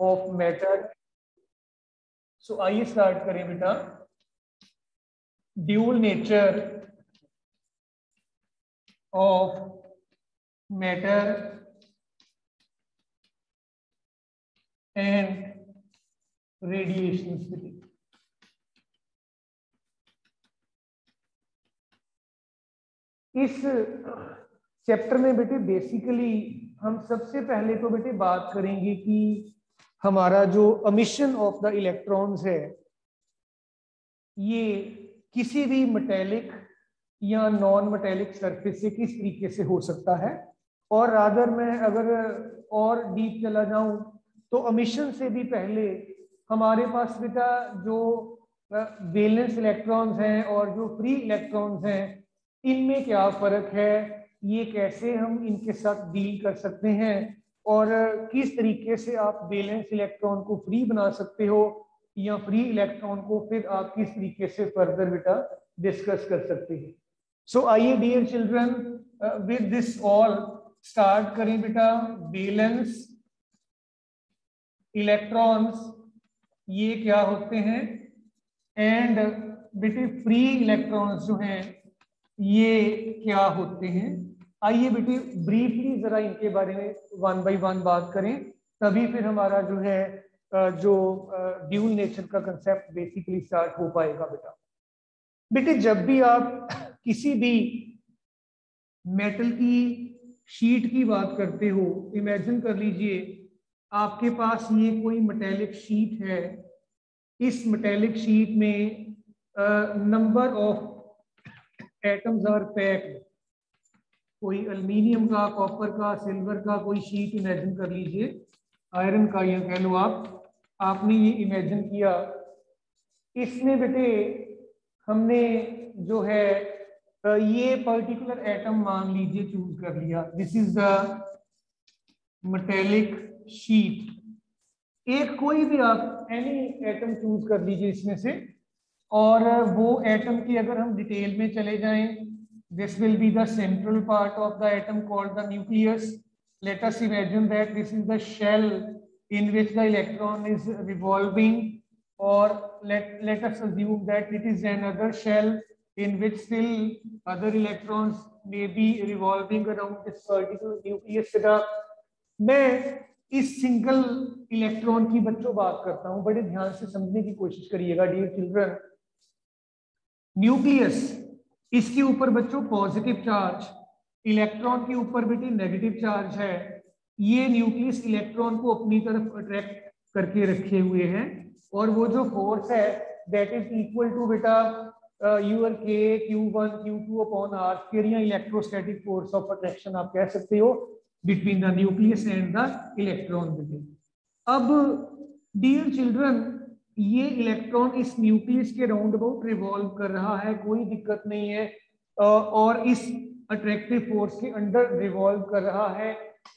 Of matter so आइए start करें बेटा। Dual nature of matter and radiation इस चैप्टर में बेटे बेसिकली हम सबसे पहले तो बेटे बात करेंगे कि हमारा जो अमिशन ऑफ़ द इलेक्ट्रॉन्स है, ये किसी भी मटेलिक या नॉन मटेलिक सरफेस से किस तरीके से हो सकता है? और रादर मैं अगर और डीप चला जाऊँ तो अमिशन से भी पहले हमारे पास बेटा जो वैलेंस इलेक्ट्रॉन्स हैं और जो फ्री इलेक्ट्रॉन्स हैं, इनमें क्या फ़र्क है? ये कैसे हम इनके साथ डील कर सकते हैं? और किस तरीके से आप बैलेंस इलेक्ट्रॉन को फ्री बना सकते हो या फ्री इलेक्ट्रॉन को फिर आप किस तरीके से फर्दर बेटा डिस्कस कर सकते हैं? सो आइए dear children with this all start करें बेटा, बैलेंस इलेक्ट्रॉन्स, ये क्या होते हैं? एंड बेटे, फ्री इलेक्ट्रॉन्स जो हैं, ये क्या होते हैं? आइए बेटी ब्रीफली जरा इनके बारे में वन बाई वन बात करें। तभी फिर हमारा जो है जो ड्यूल नेचर का कंसेप्ट बेसिकली स्टार्ट हो पाएगा बेटा। बेटे, जब भी आप किसी भी मेटल की शीट की बात करते हो इमेजिन कर लीजिए, आपके पास ये कोई मेटेलिक शीट है। इस मेटेलिक शीट में number of atoms are packed कोई अल्मीनियम का कॉपर का सिल्वर का कोई शीट इमेजिन कर लीजिए। आयरन का या कह लो आप। आपने ये इमेजिन किया। इसमें बेटे हमने जो है ये पर्टिकुलर एटम मान लीजिए चूज़ कर लिया। This is the metallic sheet एक कोई भी आप एनी एटम चूज़ कर लीजिए इसमें से। और वो एटम की अगर हम डिटेल में चले जाएँ this will be the central part of the atom called the nucleus let us imagine that this is the shell in which the electron is revolving or let let us assume that it is another shell in which still other electrons may be revolving around this particular nucleus मैं इस single electron की बच्चों बात करता हूँ बड़े ध्यान से समझने की कोशिश करिएगा डियर चिल्ड्रन न्यूक्लियस इसके ऊपर बच्चों पॉजिटिव चार्ज इलेक्ट्रॉन के ऊपर बेटी नेगेटिव चार्ज है, ये न्यूक्लियस इलेक्ट्रॉन को अपनी तरफ़ अट्रैक्ट करके रखे हुए हैं और वो जो फोर्स है दैट इज़ इक्वल टू बेटा your K Q one Q two upon R square या इलेक्ट्रोस्टैटिक फोर्स ऑफ़ अट्रैक्शन आप कह सकते हो between the nucleus and the electron बेटे। अब डियर चिल्ड्रन ये इलेक्ट्रॉन इस न्यूक्लियस के राउंड अबाउट रिवॉल्व कर रहा है, कोई दिक्कत नहीं है। और इस अट्रैक्टिव फोर्स के अंडर रिवॉल्व कर रहा है।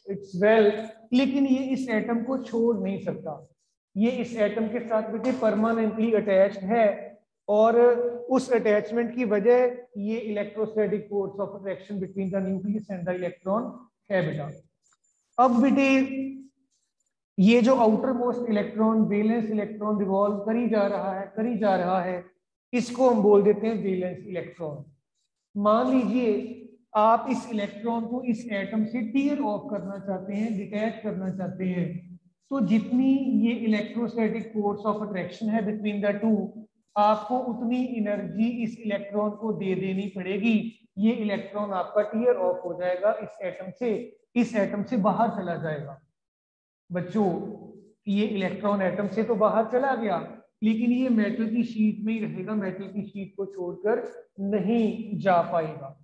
इट्स वेल लेकिन ये इस एटम को छोड़ नहीं सकता। ये इस एटम के साथ बेटे परमानेंटली अटैच्ड है और उस अटैचमेंट की वजह ये electrostatic force of attraction between the nucleus and the electron है बेटा। अब बेटे ये जो outermost electron valence electron revolve करी जा रहा है, करी जा रहा है, इसको हम बोल देते हैं वैलेंस इलेक्ट्रॉन मान लीजिए, आप इस इलेक्ट्रॉन को इस एटम से टीयर ऑफ़ करना चाहते हैं डिटैच करना चाहते हैं तो जितनी ये इलेक्ट्रोस्टैटिक फोर्स ऑफ़ अट्रैक्शन है बिटवीन द टू आपको उतनी एनर्जी इस इलेक्ट्रॉन को दे देनी पड़ेगी। ये इलेक्ट्रॉन आपका टीयर ऑफ़ हो जाएगा इस एटम से, इस एटम से बाहर चला जाएगा। बच्चों, ये इलेक्ट्रॉन एटम से तो बाहर चला गया, लेकिन ये मेटल की शीट में ही रहेगा मेटल की शीट को छोड़कर नहीं जा पाएगा।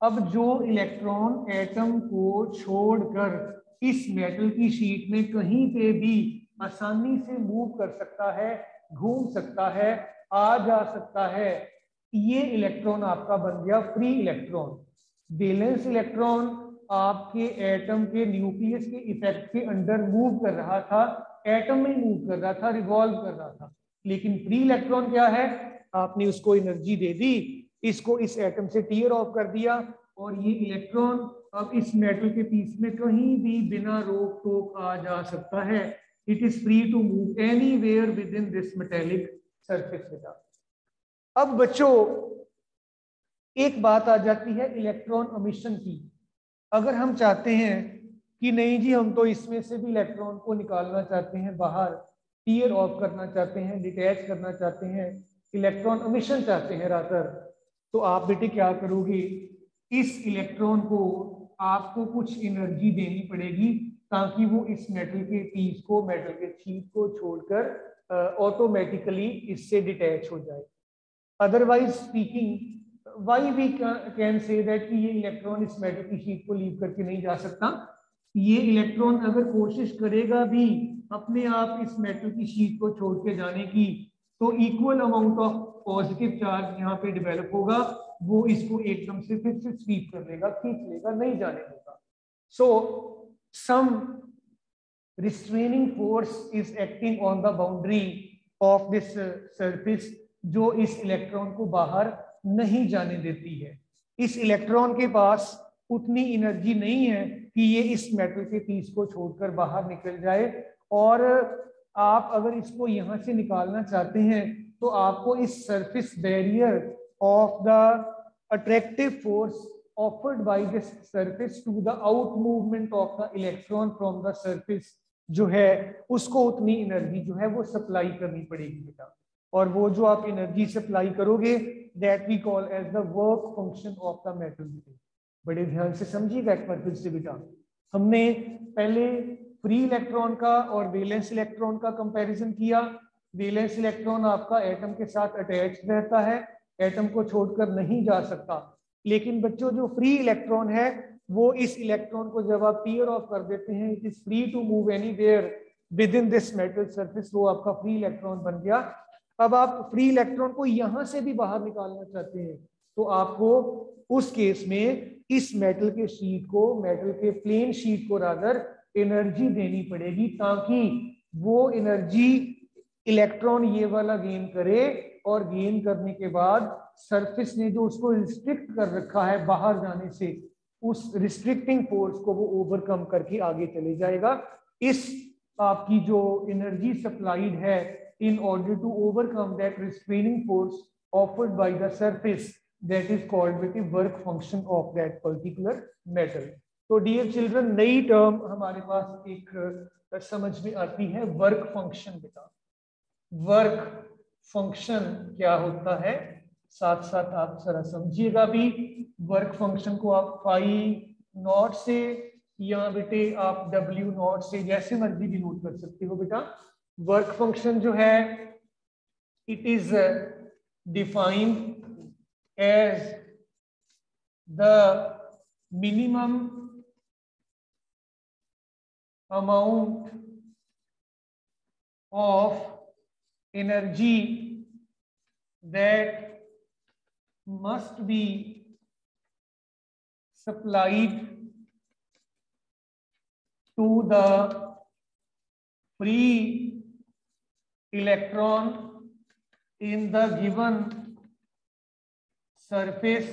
अब जो इलेक्ट्रॉन एटम को छोड़कर इस मेटल की शीट में कहीं पे भी आसानी से मूव कर सकता है, घूम सकता है, आ जा सकता है, ये इलेक्ट्रॉन आपका बन गया फ्री इलेक्ट्रॉन बैलेंस इलेक्ट्रॉन आपके एटम के न्यूक्लियस के इफ़ेक्ट के अंडर मूव कर रहा था एटम में मूव कर रहा था रिवॉल्व कर रहा था। लेकिन फ्री इलेक्ट्रॉन क्या है? आपने उसको एनर्जी दे दी, इसको इस एटम से टीयर ऑफ़ कर दिया और ये इलेक्ट्रॉन अब इस मेटल के पीस में कहीं भी बिना रोक टोक आ जा सकता है। It is free to move anywhere within this metallic surface बेटा अब बच्चों, एक बात आ जाती है इलेक्ट्रॉन अमिशन की। अगर हम चाहते हैं कि नहीं जी, हम तो इसमें से भी इलेक्ट्रॉन को निकालना चाहते हैं, बाहर टीयर ऑफ़ करना चाहते हैं डिटैच करना चाहते हैं इलेक्ट्रॉन अमिशन चाहते हैं रातर तो आप बेटे क्या करोगे? इस इलेक्ट्रॉन को आपको कुछ एनर्जी देनी पड़ेगी ताकि वो इस मेटल के पीस को मेटल के शीट को छोड़कर ऑटोमेटिकली इससे डिटैच हो जाए। Otherwise speaking why we can say that कि ये इलेक्ट्रॉन इस मेटल की शीट को लीव करके नहीं जा सकता? ये इलेक्ट्रॉन अगर कोशिश करेगा भी अपने आप इस मेटल की शीट को छोड़ के जाने की तो equal amount of positive charge यहाँ पे डेवलप होगा। वो इसको एकदम से फिर से स्वीप कर लेगा, खींच लेगा, नहीं जाने देगा। So some restraining force is acting on the boundary of this surface जो इस इलेक्ट्रॉन को बाहर नहीं जाने देती है। इस इलेक्ट्रॉन के पास उतनी एनर्जी नहीं है कि ये इस मेटल के पीस को छोड़कर बाहर निकल जाए। और आप अगर इसको यहाँ से निकालना चाहते हैं तो आपको इस surface barrier of the attractive force offered by this surface to the out movement of the electron from the surface जो है, उसको उतनी एनर्जी जो है वो सप्लाई करनी पड़ेगी बेटा। और वो जो आप एनर्जी सप्लाई करोगे we call as the work function of the metal बड़े ध्यान से समझिएगा एक बार फिर से बेटा। हमने पहले फ्री इलेक्ट्रॉन का और वेलेंस इलेक्ट्रॉन का कंपैरिजन किया। वेलेंस इलेक्ट्रॉन आपका एटम के साथ अटैच रहता है। एटम को छोड़कर नहीं जा सकता। लेकिन बच्चों, जो फ्री इलेक्ट्रॉन है, वो इस इलेक्ट्रॉन को जब आप टीयर ऑफ़ कर देते हैं it is free to move anywhere within this metal surface वो आपका फ्री इलेक्ट्रॉन बन गया। अब आप फ्री इलेक्ट्रॉन को यहाँ से भी बाहर निकालना चाहते हैं तो आपको उस केस में इस मेटल के शीट को मेटल के प्लेन शीट को रादर एनर्जी देनी पड़ेगी ताकि वो एनर्जी इलेक्ट्रॉन ये वाला गेन करे और गेन करने के बाद सरफेस ने जो उसको रिस्ट्रिक्ट कर रखा है बाहर जाने से, उस रिस्ट्रिक्टिंग फोर्स को वो ओवरकम करके आगे चले जाएगा। इस आपकी जो एनर्जी सप्लाइड है in order to overcome that restraining force offered by the surface that is called with work function of that particular metal तो डियर चिल्ड्रन नई टर्म हमारे पास एक समझ में आती है वर्क फ़ंक्शन बेटा वर्क फ़ंक्शन क्या होता है? साथ साथ आप जरा समझिएगा भी वर्क फ़ंक्शन को आप फाइव नॉट से, या बेटे आप डब्ल्यू नॉट से जैसे मर्ज़ी भी नोट कर सकते हो बेटा। वर्क फ़ंक्शन जो है it is defined as the minimum amount of energy that must be supplied to the free electron in the given surface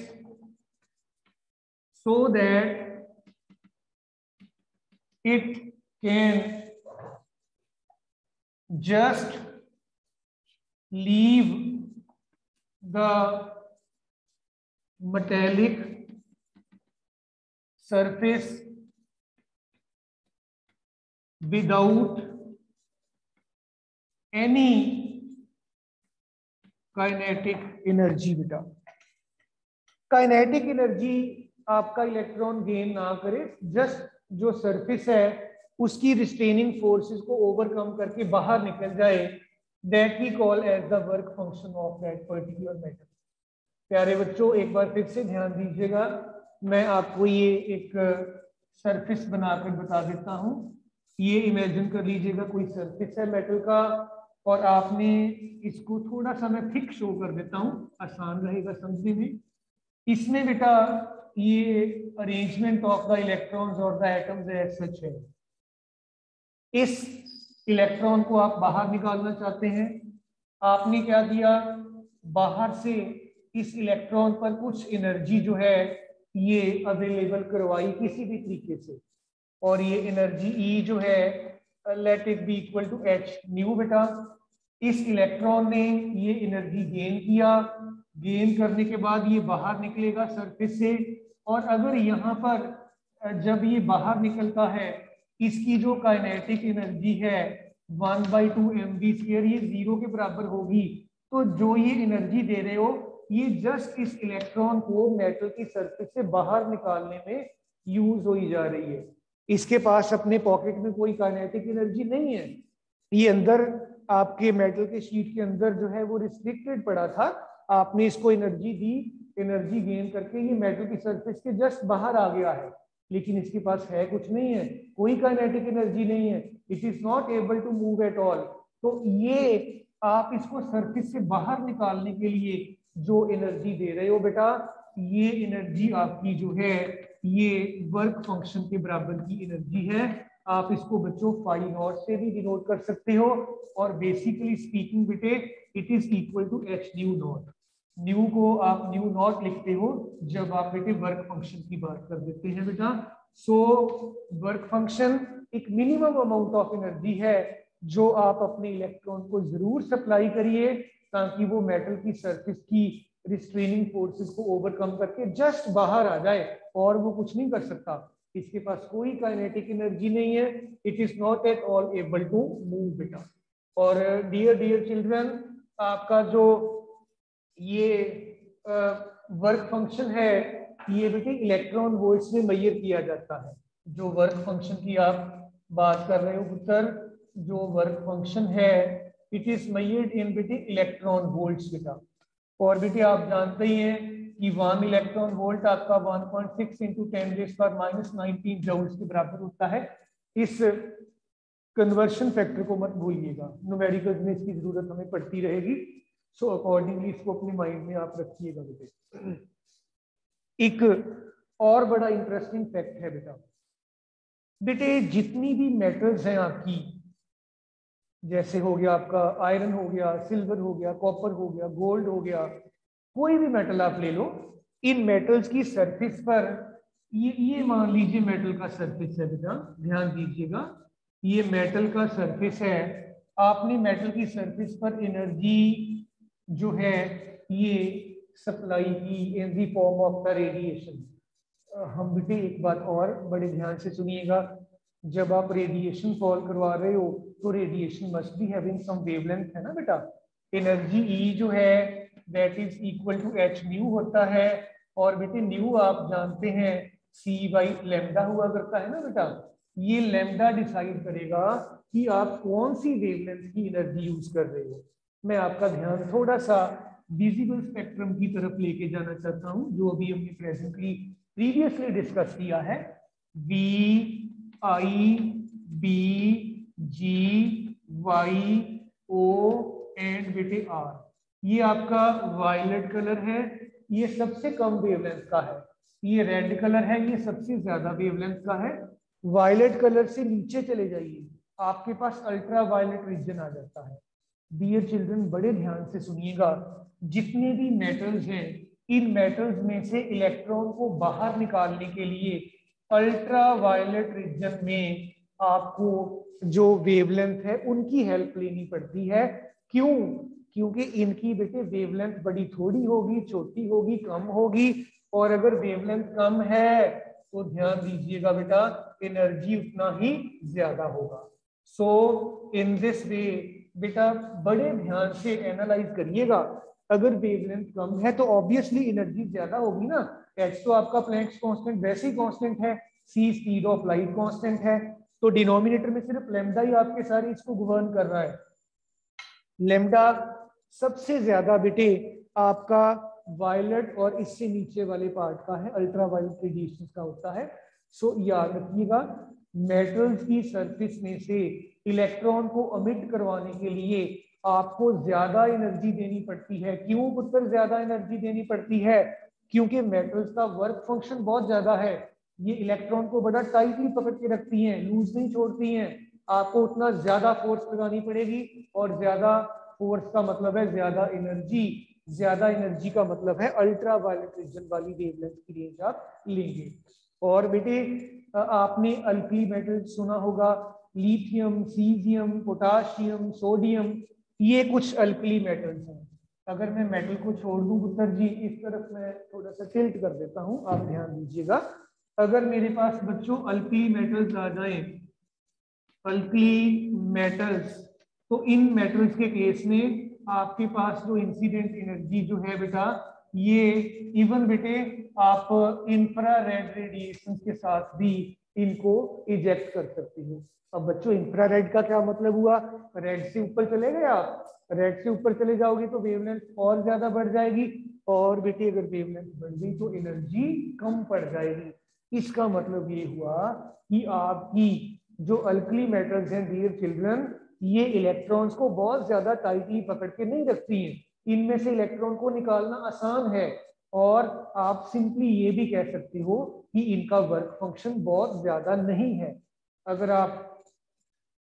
so that it can just leave the metallic surface without any kinetic energy, बेटा। Kinetic energy आपका electron gain ना करे just जो surface है, उसकी restraining forces को overcome करके बाहर निकल जाए that we call as the work function of that particular metal प्यारे बच्चों, एक बार फिर से ध्यान दीजिएगा, मैं आपको ये एक सरफेस बनाकर बता देता हूँ। ये इमेजिन कर लीजिएगा, कोई सरफेस है मेटल का और आपने इसको थोड़ा सा मैं थिक शो कर देता हूँ, आसान रहेगा समझने में। इसमें बेटा ये अरेंजमेंट ऑफ़ द इलेक्ट्रॉन्स और द एटम्स एज सच है इस इलेक्ट्रॉन को आप बाहर निकालना चाहते हैं। आपने क्या दिया? बाहर से इस इलेक्ट्रॉन पर कुछ एनर्जी जो है, ये अवेलेबल करवाई किसी भी तरीके से। और ये एनर्जी ई e जो है let it be equal to h nu बेटा। इस इलेक्ट्रॉन ने ये एनर्जी गेन किया। गेन करने के बाद ये बाहर निकलेगा सरफेस से। और अगर यहाँ पर जब ये बाहर निकलता है, इसकी जो काइनेटिक एनर्जी है one by two m v square ये ज़ीरो के बराबर होगी। तो जो ये एनर्जी दे रहे हो, ये जस्ट इस इलेक्ट्रॉन को मेटल की सरफेस से बाहर निकालने में यूज़ हो जा रही है। इसके पास अपने पॉकेट में कोई काइनेटिक एनर्जी नहीं है। ये अंदर आपके मेटल के शीट के अंदर जो है वो रिस्ट्रिक्टेड पड़ा था। आपने इसको एनर्जी दी एनर्जी गेन करके ये मेटल की सरफेस के जस्ट बाहर आ गया है। लेकिन इसके पास है कुछ नहीं है। कोई काइनेटिक एनर्जी नहीं है। It is not able to move at all तो ये आप इसको सरफेस से बाहर निकालने के लिए जो एनर्जी दे रहे हो बेटा, ये एनर्जी आपकी जो है, ये वर्क फ़ंक्शन के बराबर की एनर्जी है। आप इसको बच्चों फाइव नॉट से भी डिनोट कर सकते हो। और बेसिकली स्पीकिंग बेटे it is equal to h nu naught nu को आप न्यू नॉट लिखते हो, जब आप बेटे वर्क फ़ंक्शन की बात कर देते हैं बेटा। सो वर्क फ़ंक्शन एक मिनिमम अमाउंट ऑफ़ एनर्जी है, जो आप अपने इलेक्ट्रॉन को ज़रूर सप्लाई करिए, ताकि वो मेटल की सरफेस की रिस्ट्रेनिंग फोर्सेस को ओवरकम करके जस्ट बाहर आ जाए, और वो कुछ नहीं कर सकता। इसके पास कोई काइनेटिक एनर्जी नहीं है। It is not at all able to move बेटा। और डियर डियर चिल्ड्रन आपका जो ये वर्क फ़ंक्शन है, ये बेटे इलेक्ट्रॉन वोल्ट्स में मैयर किया जाता है। जो वर्क फ़ंक्शन की आप बात कर रहे हो, पुत्र, जो वर्क फ़ंक्शन है इट इज़ मैयर्ड इन बेटे इलेक्ट्रॉन वोल्ट्स बेटा। और बेटे आप जानते ही हैं कि वन इलेक्ट्रॉन वोल्ट आपका 1.6 point six into ten raise पर माइनस नाइनटीन जूल्स के बराबर होता है। इस कन्वर्शन फैक्टर को मत भूलिएगा। न्यूमेरिकल्स में इसकी ज़रूरत हमें पड़ती रहेगी। सो so अकॉर्डिंगली इसको अपने माइंड में आप रखिएगा बेटे। एक और बड़ा इंटरेस्टिंग फैक्ट है बेटा। बेटे, जितनी भी मेटल्स हैं आपकी, जैसे हो गया आपका आयरन हो गया सिल्वर हो गया कॉपर हो गया गोल्ड हो गया कोई भी मेटल आप ले लो, इन मेटल्स की सरफेस पर, ये ये मान लीजिए मेटल का सरफेस है बेटा, ध्यान दीजिएगा, ये मेटल का सरफेस है, आपने मेटल की सरफेस पर एनर्जी जो है, ये सप्लाई की in the form of the radiation हम बेटे एक बात और बड़े ध्यान से सुनिएगा, जब आप रेडिएशन फॉल करवा रहे हो तो radiation must be having some wavelength है ना बेटा? एनर्जी ई जो है that is equal to h nu होता है, और बेटे न्यू आप जानते हैं सी बाई लेमडा हुआ करता है ना बेटा? ये लेमडा डिसाइड करेगा कि आप कौन सी वेवलेंथ की एनर्जी यूज़ कर रहे हो। मैं आपका ध्यान थोड़ा सा विजिबल स्पेक्ट्रम की तरफ़ लेके जाना चाहता हूँ, जो अभी हमने प्रेजेंटली प्रीवियसली डिस्कस किया है। V I B G Y O and बेटे आर ये आपका वायलेट कलर है, ये सबसे कम वेवलेंथ का है। ये रेड कलर है, ये सबसे ज़्यादा वेवलेंथ का है। वायलेट कलर से नीचे चले जाइए, आपके पास अल्ट्रा वायलेट रीजन आ जाता है। डियर चिल्ड्रन बड़े ध्यान से सुनिएगा, जितने भी मेटल्स हैं, इन मेटल्स में से इलेक्ट्रॉन को बाहर निकालने के लिए अल्ट्रा वायलेट रीजन में आपको जो वेवलेंथ है, उनकी हेल्प लेनी पड़ती है। क्यों? क्योंकि इनकी बेटे वेवलेंथ बड़ी थोड़ी होगी, छोटी होगी, कम होगी। और अगर वेवलेंथ कम है तो ध्यान दीजिएगा बेटा एनर्जी उतना ही ज़्यादा होगा। सो इन दिस वे बेटा, बड़े ध्यान से एनालाइज करिएगा। अगर वेवलेंथ कम है तो ऑब्वियसली एनर्जी ज़्यादा होगी ना। एच तो आपका प्लैंक्स कांस्टेंट वैसे ही कांस्टेंट है। C speed of light constant है। तो डिनोमिनेटर में सिर्फ़ लेमडा ही आपके सारे इसको गवर्न कर रहा है। लेमडा सबसे ज़्यादा बेटे आपका वायलट और इससे नीचे वाले पार्ट का है अल्ट्रा वायलेट रेडिएशन का होता है। सो याद रखिएगा मेटल्स की सरफेस में से इलेक्ट्रॉन को अमिट करवाने के लिए आपको ज़्यादा एनर्जी देनी पड़ती है। क्यों पुत्र ज़्यादा एनर्जी देनी पड़ती है? क्योंकि मेटल्स का वर्क फ़ंक्शन बहुत ज़्यादा है। ये इलेक्ट्रॉन को बड़ा टाइटली पकड़ के रखती हैं लूज नहीं छोड़ती हैं। आपको उतना ज़्यादा फोर्स लगानी पड़ेगी और ज़्यादा फोर्स का मतलब है ज़्यादा एनर्जी ज़्यादा एनर्जी का मतलब है अल्ट्रा वायलेट रीजन वाली वेवलेंथ की रेंज आप लेंगे। और बेटे आपने अल्कली मेटल सुना होगा लिथियम सीजियम पोटाशियम सोडियम ये कुछ अल्कली मेटल्स हैं। अगर मैं मेटल को छोड़ दूँ पुत्र जी, इस तरफ़ मैं थोड़ा सा टिल्ट कर देता हूँ, आप ध्यान दीजिएगा। अगर मेरे पास बच्चों अल्कली मेटल्स आ जाए अल्कली मेटल्स तो इन मेटल्स के केस में आपके पास जो इंसिडेंट एनर्जी जो है बेटा, ये इवन बेटे आप इंफ्रारेड रेडिएशन के साथ भी इनको इजेक्ट कर सकती हो। अब बच्चों इंफ्रारेड का क्या मतलब हुआ? रेड से ऊपर चले गए आप। रेड से ऊपर चले जाओगे तो वेवलेंथ और ज़्यादा बढ़ जाएगी और बेटी अगर वेवलेंथ बढ़ गई तो एनर्जी कम पड़ जाएगी। इसका मतलब ये हुआ कि आपकी जो अल्कली मेटल्स हैं डियर चिल्ड्रन ये इलेक्ट्रॉन्स को बहुत ज़्यादा टाइटली पकड़ के नहीं रखती हैं। इनमें से इलेक्ट्रॉन को निकालना आसान है और आप सिंपली ये भी कह सकते हो कि इनका वर्क फ़ंक्शन बहुत ज़्यादा नहीं है। अगर आप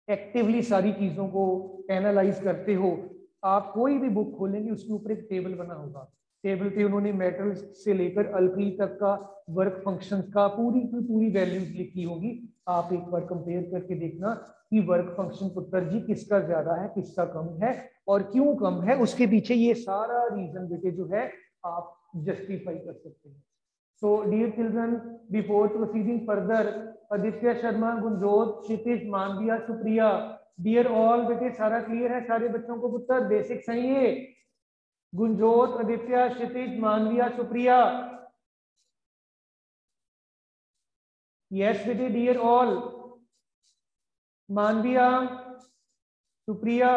एक्टिवली सारी चीज़ों को एनालाइज करते हो, आप कोई भी बुक खोलेंगे, उसके ऊपर एक टेबल बना होगा। टेबल पे उन्होंने मेटल्स से लेकर अल्कली तक का वर्क फ़ंक्शन का पूरी की पूरी वैल्यूज़ लिखी होगी। आप एक बार कंपेयर करके देखना कि वर्क फ़ंक्शन पुत्र जी किसका ज़्यादा है, किसका कम है और क्यों कम है। उसके पीछे ये सारा रीजन बेटे जो है, आप जस्टिफाई कर सकते हैं। So dear children before proceeding further Aditya Sharma Gunjot Kshitij Manviya Supriya dear all बेटे सारा क्लियर है, सारे बच्चों को पुत्र बेसिक सही है। गुंजोत आदित्य क्षितिज मानविया सुप्रिया यस बेटे डियर ऑल मानविया सुप्रिया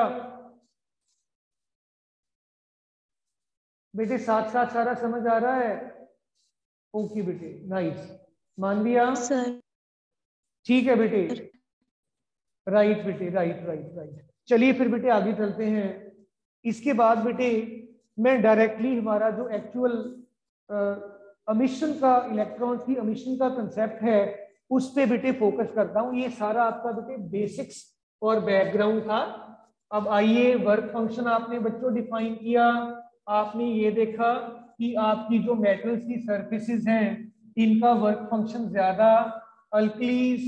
बेटे साथ साथ सारा समझ आ रहा है? ओके बेटे नाइस मानविया ठीक है बेटे. राइट बेटे राइट राइट राइट चलिए फिर बेटे आगे चलते हैं. इसके बाद बेटे मैं डायरेक्टली हमारा जो एक्चुअल अमिशन का इलेक्ट्रॉन्स की अमिशन का कंसेप्ट है, उस पर बेटे फोकस करता हूँ। ये सारा आपका बेटे बेसिक्स और बैकग्राउंड था। अब आइए वर्क फ़ंक्शन आपने बच्चों डिफाइन किया। आपने ये देखा कि आपकी जो मेटल्स की सर्फेसिस हैं, इनका वर्क फ़ंक्शन ज़्यादा अल्कलीज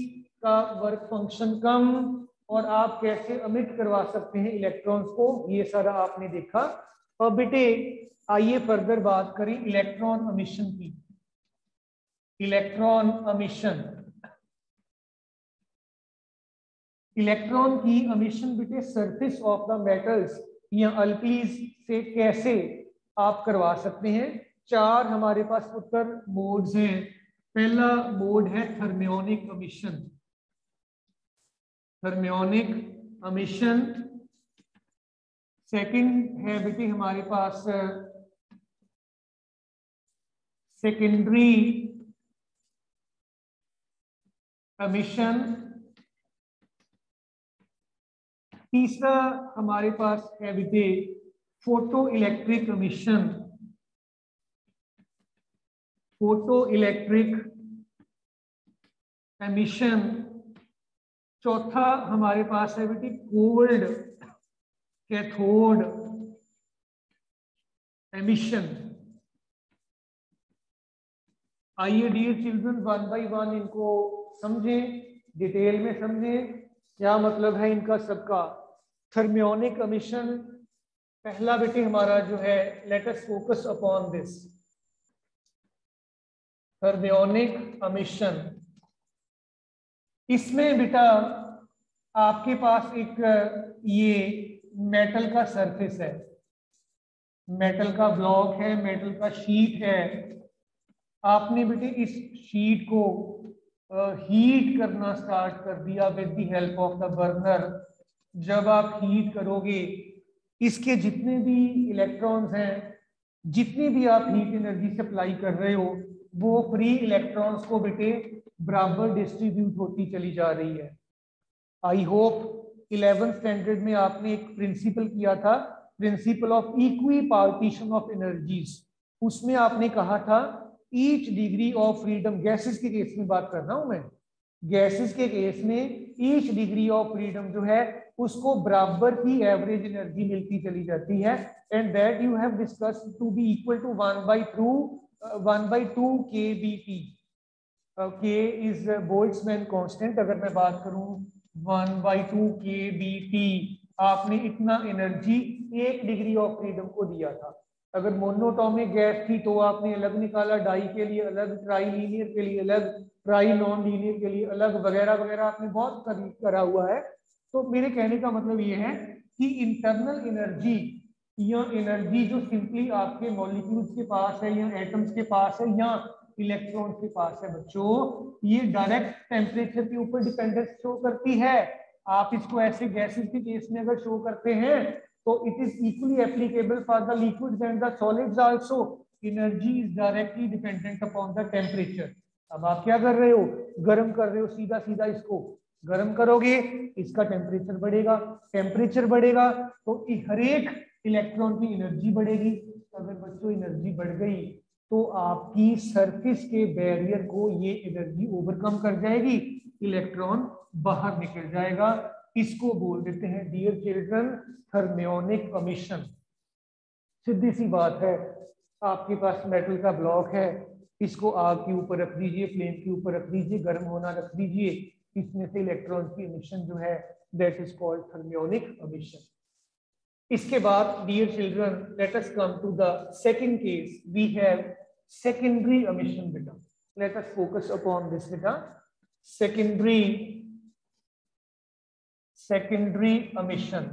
का वर्क फ़ंक्शन कम, और आप कैसे अमिट करवा सकते हैं इलेक्ट्रॉन्स को? ये सारा आपने देखा। और बेटे आइए फर्दर बात करें इलेक्ट्रॉन अमिशन की। Electron emission. इलेक्ट्रॉन की अमिशन बेटे सरफेस ऑफ़ द मेटल्स या अल्कलीज से कैसे आप करवा सकते हैं? चार हमारे पास उत्तर मोड्स हैं। पहला मोड है thermionic emission thermionic emission second है बेटे हमारे पास सेकेंडरी अमिशन तीसरा हमारे पास है बेटे photoelectric emission photoelectric emission चौथा हमारे पास है बेटी कोल्ड कैथोड एमिशन आइए dear children one by one इनको समझें डिटेल में समझें, क्या मतलब है इनका सबका। थर्मियोनिक एमिशन पहला बेटे हमारा जो है let us focus upon this thermionic emission इसमें बेटा, आपके पास एक, ये मेटल का सरफेस है। मेटल का ब्लॉक है मेटल का शीट है। आपने बेटे इस शीट को हीट करना स्टार्ट कर दिया with the help of the burner जब आप हीट करोगे, इसके जितने भी इलेक्ट्रॉन्स हैं, जितनी भी आप हीट एनर्जी सप्लाई कर रहे हो, वो फ्री इलेक्ट्रॉन्स को बेटे बराबर डिस्ट्रीब्यूट होती चली जा रही है। आई होप इलेवेंथ स्टैंडर्ड में आपने एक प्रिंसिपल किया था principle of equipartition of energies उसमें आपने कहा था each degree of freedom gases के केस में बात कर रहा हूँ मैं। गैसेस के केस में ईच डिग्री ऑफ़ फ्रीडम जो है, उसको बराबर की एवरेज एनर्जी मिलती चली जाती है। And that you have discuss to be equal to one by two one by two k B p k is Boltzmann constant अगर मैं बात करूँ one by two k B T आपने इतना एनर्जी एक डिग्री ऑफ़ फ्रीडम को दिया था। अगर मोनोटोमिक गैस थी तो आपने अलग निकाला, डाई के लिए अलग ट्राई लीनियर के लिए अलग ट्राई नॉन लीनियर के लिए अलग, वगैरह वगैरह आपने बहुत करा हुआ है। तो मेरे कहने का मतलब ये है कि इंटरनल एनर्जी या एनर्जी जो सिंपली आपके मॉलिक्यूल्स के पास है या एटम्स के पास है या इलेक्ट्रॉन के पास है बच्चों, ये डायरेक्ट टेम्परेचर के ऊपर डिपेंडेंस शो करती है। आप इसको ऐसे गैसेस के केस में अगर शो करते हैं तो it is equally applicable for the liquids and the solids also energy is directly dependent upon the temperature अब आप क्या कर रहे हो? गर्म कर रहे हो सीधा सीधा इसको। गर्म करोगे, इसका टेम्परेचर बढ़ेगा। टेम्परेचर बढ़ेगा तो हर एक इलेक्ट्रॉन की एनर्जी बढ़ेगी। अगर बच्चों एनर्जी बढ़ गई तो आपकी सरफेस के बैरियर को ये एनर्जी ओवरकम कर जाएगी। इलेक्ट्रॉन बाहर निकल जाएगा। इसको बोल देते हैं? डियर चिल्ड्रन थर्मियोनिक अमिशन सीधी सी बात है, आपके पास मेटल का ब्लॉक है, इसको आग के ऊपर रख दीजिए फ्लेम के ऊपर रख दीजिए, गर्म होना रख दीजिए, इसमें से इलेक्ट्रॉन की एमिशन जो है that is called thermionic emission इसके बाद dear children let us come to the second case we have secondary emission beta let us focus upon this beta secondary secondary emission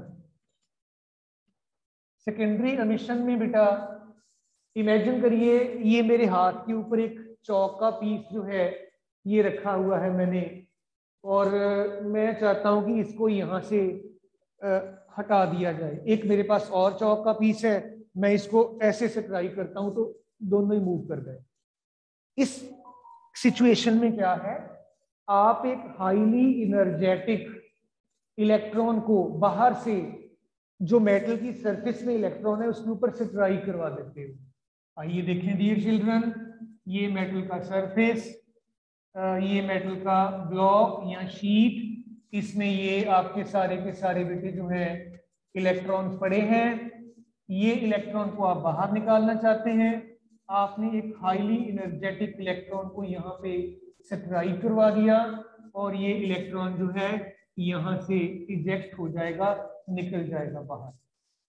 secondary emission में बेटा imagine करिए, ये मेरे हाथ के ऊपर एक चौक का पीस जो है, ये रखा हुआ है मैंने। और मैं चाहता हूँ कि इसको यहाँ से हटा दिया जाए। एक मेरे पास और चौक का पीस है, मैं इसको ऐसे से ट्राई करता हूँ तो दोनों ही मूव कर गए इस सिचुएशन में क्या है, आप एक हाईली इनर्जेटिक इलेक्ट्रॉन को बाहर से, जो मेटल की सरफेस में इलेक्ट्रॉन है, उसके ऊपर से ट्राई करवा देते हो। आइए देखें डियर चिल्ड्रन ये मेटल का सरफेस ये मेटल का ब्लॉक या शीट इसमें ये आपके सारे के सारे बेटे जो है इलेक्ट्रॉन पड़े हैं। ये इलेक्ट्रॉन को आप बाहर निकालना चाहते हैं। आपने एक हाईली एनर्जेटिक इलेक्ट्रॉन को यहाँ पे सप्राइज करवा दिया, और ये इलेक्ट्रॉन जो है यहाँ से इजेक्ट हो जाएगा, निकल जाएगा बाहर।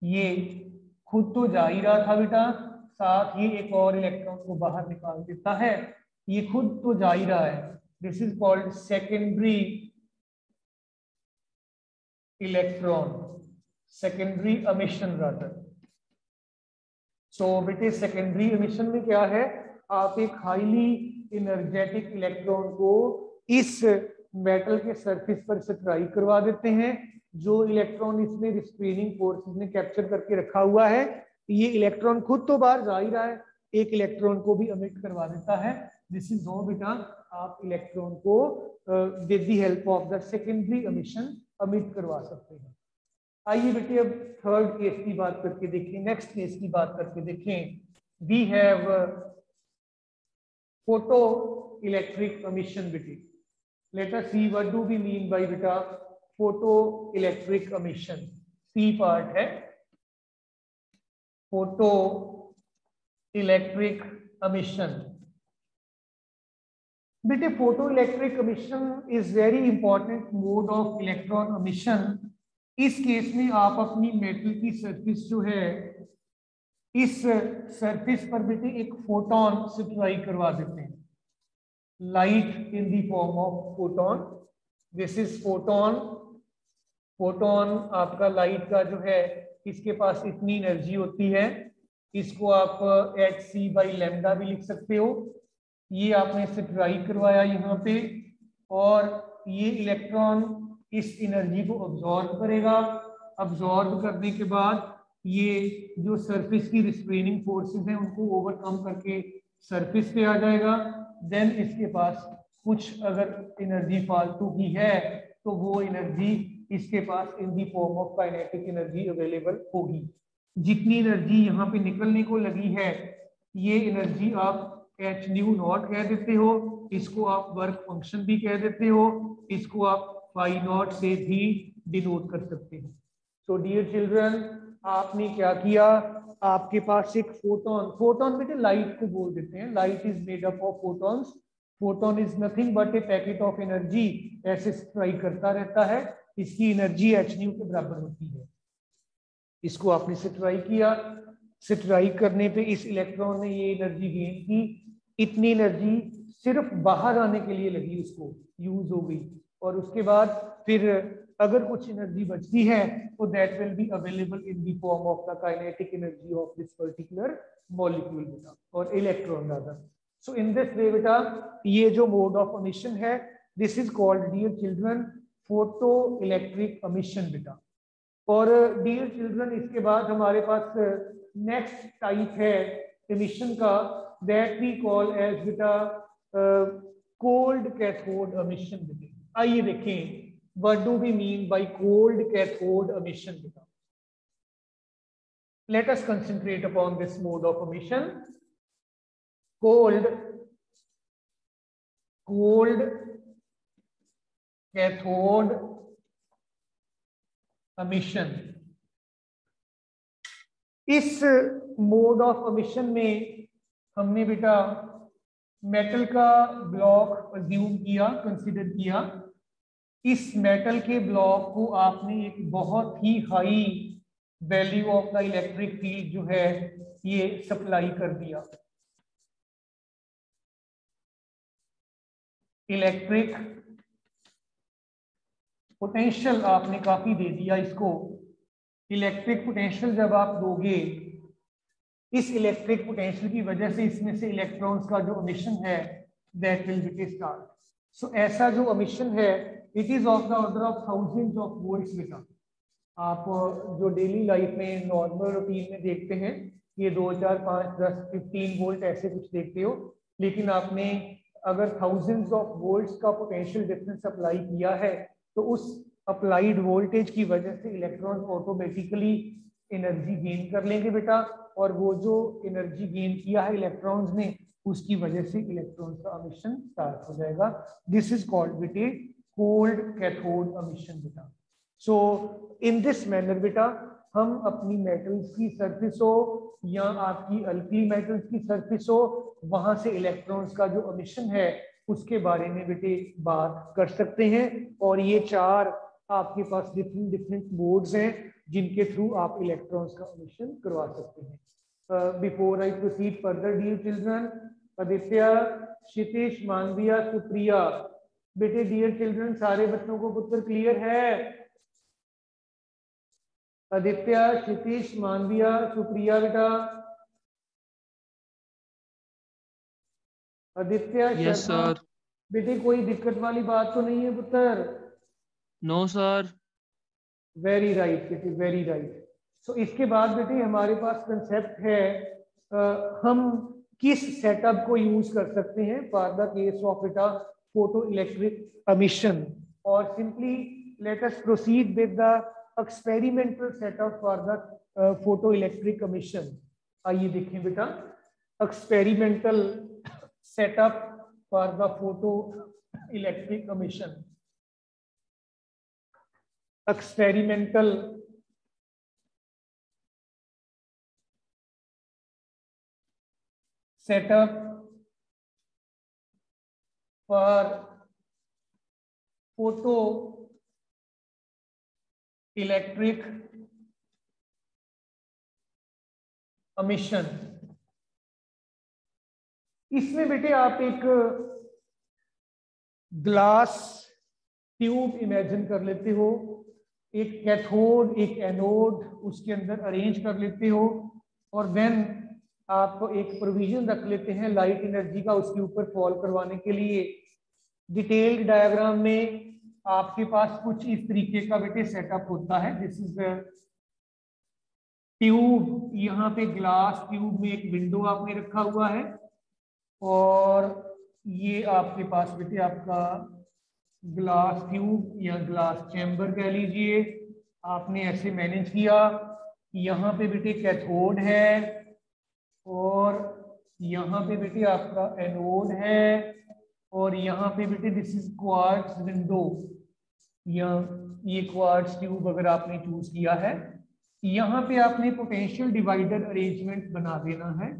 ये खुद तो जा ही रहा था बेटा, साथ ही एक और इलेक्ट्रॉन को बाहर निकाल देता है। ये खुद तो जा ही रहा है। This is called secondary electron secondary emission rather so बेटे सेकेंडरी एमिशन में क्या है? आप एक हाईली इनर्जेटिक इलेक्ट्रॉन को इस मेटल के सरफेस पर सप्लाई करवा देते हैं, जो इलेक्ट्रॉन इसमें रिस्ट्रेनिंग फोर्सेस ने कैप्चर करके रखा हुआ है, ये इलेक्ट्रॉन खुद तो बाहर जा ही रहा है, एक इलेक्ट्रॉन को भी अमिट करवा देता है। दिस इज़ नो बेटा आप इलेक्ट्रॉन को with the help of the secondary emission emit करवा सकते हैं। आइए बेटे अब थर्ड केस की बात करके देखें नेक्स्ट केस की बात करके देखें। We have photoelectric emission बेटे। Us see what do we mean by बेटा photoelectric emission. C part है. Photoelectric emission. बेटे photoelectric emission is very important mode of electron emission. इस केस में आप अपनी मेटल की सरफेस जो है, इस सरफेस पर बेटे एक फोटोन सप्लाई करवा देते हैं। Light in the form of photon this is photon photon आपका लाइट का जो है इसके पास इतनी एनर्जी होती है? इसको आप एच सी बाई लेमडा भी लिख सकते हो। ये आपने सप्लाई करवाया यहाँ पे और ये इलेक्ट्रॉन इस एनर्जी को अब्जॉर्ब करेगा। अब्जॉर्ब करने के बाद ये जो सरफेस की रिस्ट्रेनिंग फोर्सेस हैं, उनको ओवरकम करके सरफेस पे आ जाएगा। देन इसके पास कुछ अगर एनर्जी फालतू की है तो वो एनर्जी इसके पास in the form of kinetic energy available होगी। जितनी एनर्जी यहाँ पे निकलने को लगी है, ये एनर्जी आप एच न्यू नॉट कह देते हो, इसको आप वर्क फ़ंक्शन भी कह देते हो, इसको आप फाई नॉट से भी डिनोट कर सकते हैं। सो डियर चिल्ड्रन आपने क्या किया? आपके पास एक फोटोन फोटोन बेटे लाइट को बोल देते हैं। Light is made up of photons photon is nothing but a packet of energy ऐसे स्ट्राइक करता रहता है। इसकी एनर्जी एच न्यू के बराबर होती है। इसको आपने स्ट्राइक किया। स्ट्राइक करने पे इस इलेक्ट्रॉन ने ये एनर्जी गेन की। इतनी एनर्जी सिर्फ़ बाहर आने के लिए लगी उसको। यूज़ हो गई। और उसके बाद फिर अगर कुछ एनर्जी बचती है तो that will be available in the form of the kinetic energy of this particular molecule बेटा और electron rather so in this way बेटा ये जो मोड ऑफ़ एमिशन है this is called dear children photoelectric emission बेटा और dear children इसके बाद हमारे पास नेक्स्ट टाइप है एमिशन का दैट वी कॉल एज बेटा कोल्ड कैथोड एमिशन बेटा आइए देखें। What do we mean by cold cathode emission let us concentrate upon this mode of emission cold cold cathode emission इस मोड ऑफ़ एमिशन में हमने बेटा metal का block assume किया कंसीडर किया इस मेटल के ब्लॉक को आपने एक बहुत ही high value of the electric field जो है, ये सप्लाई कर दिया। इलेक्ट्रिक पोटेंशियल आपने काफ़ी दे दिया इसको। इलेक्ट्रिक पोटेंशियल जब आप दोगे, इस इलेक्ट्रिक पोटेंशियल की वजह से इसमें से इलेक्ट्रॉन्स का जो एमिशन है that will be start so ऐसा जो एमिशन है it is of the order of thousands of volts बेटा आप जो डेली लाइफ में नॉर्मल रूटीन में देखते हैं, ये दो चार पाँच दस फिफ्टीन वोल्ट ऐसे कुछ देखते हो। लेकिन आपने अगर थाउजेंड्स ऑफ़ वोल्ट्स का पोटेंशियल डिफरेंस अप्लाई किया है तो उस अप्लाइड वोल्टेज की वजह से इलेक्ट्रॉन ऑटोमेटिकली एनर्जी गेन कर लेंगे बेटा। और वो जो एनर्जी गेन किया है इलेक्ट्रॉन्स ने, उसकी वजह से इलेक्ट्रॉन का अमिशन स्टार्ट हो जाएगा। दिस इज़ कॉल्ड बेटे कोल्ड कैथोड emission बेटा सो इन दिस मैनर बेटा हम अपनी मेटल्स की सरफेस हो या आपकी अल्की मेटल्स की सरफेस हो वहाँ से इलेक्ट्रॉन्स का जो अमिशन है उसके बारे में बेटे बात कर सकते हैं और ये चार आपके पास डिफरेंट डिफरेंट बोर्ड्स हैं जिनके थ्रू आप इलेक्ट्रॉन्स का एमिशन करवा सकते हैं before I proceed further dear children Aditya Kshitish Manviya Supriya बेटे डियर चिल्ड्रन सारे बच्चों को पुत्र क्लियर है? आदित्य क्षितिश मानविया सुप्रिया बेटा। आदित्य यस सर बेटे कोई दिक्कत वाली बात तो नहीं है पुत्र? नो सर वेरी राइट बेटे वेरी राइट सो इसके बाद बेटे हमारे पास कंसेप्ट है आ, हम किस सेटअप को यूज़ कर सकते हैं? फॉर द केस ऑफ़ बेटा photoelectric emission or simply let us proceed with the experimental setup for the uh, photoelectric emission आइए देखें बेटा experimental setup for the photoelectric emission experimental setup पर फ़ोटो इलेक्ट्रिक अमिशन इसमें बेटे आप एक glass tube imagine कर लेते हो, एक कैथोड एक एनोड उसके अंदर अरेंज कर लेते हो, और देन आप एक प्रोविज़न रख लेते हैं लाइट एनर्जी का उसके ऊपर फॉल करवाने के लिए। डिटेल्ड डायग्राम में आपके पास कुछ इस तरीके का बेटे सेटअप होता है। दिस इज़ ट्यूब यहाँ पे ग्लास ट्यूब में एक विंडो आपने रखा हुआ है। और ये आपके पास बेटे आपका ग्लास ट्यूब या ग्लास चैम्बर कह लीजिए। आपने ऐसे मैनेज किया। यहाँ पे बेटे कैथोड है। और यहाँ पे बेटे आपका एनोड है और यहाँ पे बेटे दिस इज़ क्वार्ट्स विंडो या ये क्वार्ट्स ट्यूब अगर आपने चूज़ किया है, यहाँ पे आपने पोटेंशियल डिवाइडर अरेंजमेंट बना देना है।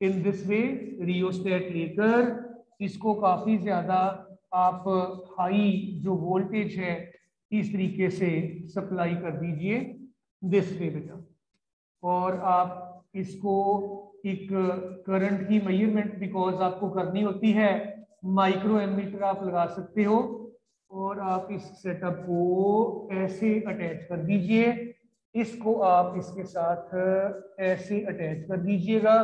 इन दिस वे रियोस्टेट लेकर इसको काफ़ी ज़्यादा आप हाई जो वोल्टेज है, इस तरीके से सप्लाई कर दीजिए दिस वे बेटा। और आप इसको एक करंट की मेज़रमेंट बिकॉज़ आपको करनी होती है माइक्रो एमीटर आप लगा सकते हो और आप इस सेटअप को ऐसे अटैच कर दीजिए। इसको आप इसके साथ ऐसे अटैच कर दीजिएगा।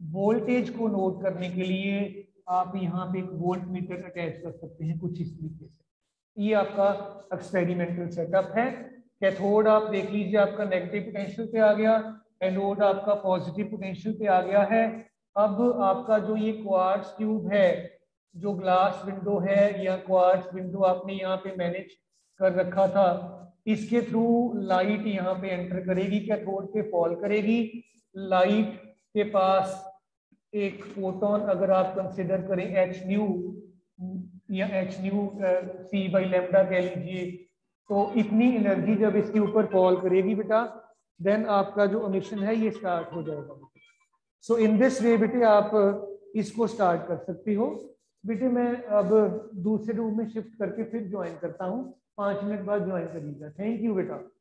वोल्टेज को नोट करने के लिए आप यहाँ पे एक वोल्ट मीटर अटैच कर सकते हैं कुछ इस तरीके से। ये आपका एक्सपेरिमेंटल सेटअप है। कैथोड आप देख लीजिए, आपका नेगेटिव पोटेंशियल पे आ गया। एनोड आपका पॉजिटिव पोटेंशियल पे आ गया है। अब आपका जो ये क्वार्ट्स ट्यूब है, जो ग्लास विंडो है, या क्वार्ट्स विंडो आपने यहाँ पे मैनेज कर रखा था, इसके थ्रू लाइट यहाँ पे एंटर करेगी कैथोड पे फॉल करेगी। लाइट के पास एक फोटोन अगर आप कंसिडर करें एच न्यू या h nu c by lambda कह लीजिए तो इतनी एनर्जी जब इसके ऊपर फॉल करेगी बेटा देन आपका जो अमिशन है, ये स्टार्ट हो जाएगा। सो इन दिस वे बेटे, आप इसको स्टार्ट कर सकती हो। बेटे, मैं अब दूसरे रूम में शिफ्ट करके फिर ज्वाइन करता हूँ। पाँच मिनट बाद ज्वाइन करिएगा। थैंक यू बेटा।